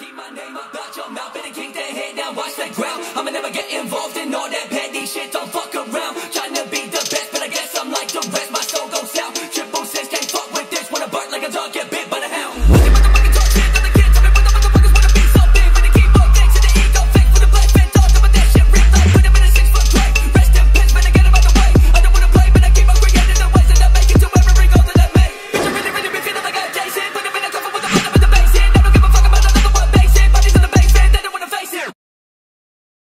Keep my name up out your mouth, better keep that head down, watch the ground. I'ma never get involved in all that petty shit, don't fuck around. Trying to be the best, but I guess I'm like the rest.